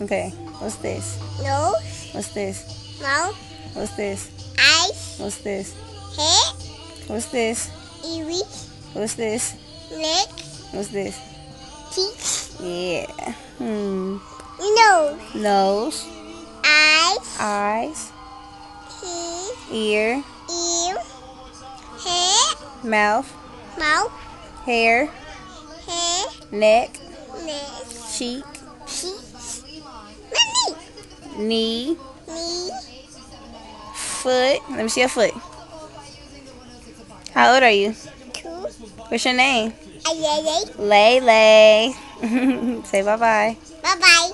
Okay. What's this? Nose. What's this? Mouth. What's this? Eyes. What's this? Head. What's this? Ears. What's this? Neck. What's this? Teeth. Yeah. Hmm. Nose. Nose, Eyes. eyes, Teeth. ear, Ear. Head. mouth, Mouth. hair, Head. neck, Neck. cheek. Knee, Knee. foot. Let me see your foot. How old are you? Two. What's your name? Lay Lay. Say bye bye. Bye bye.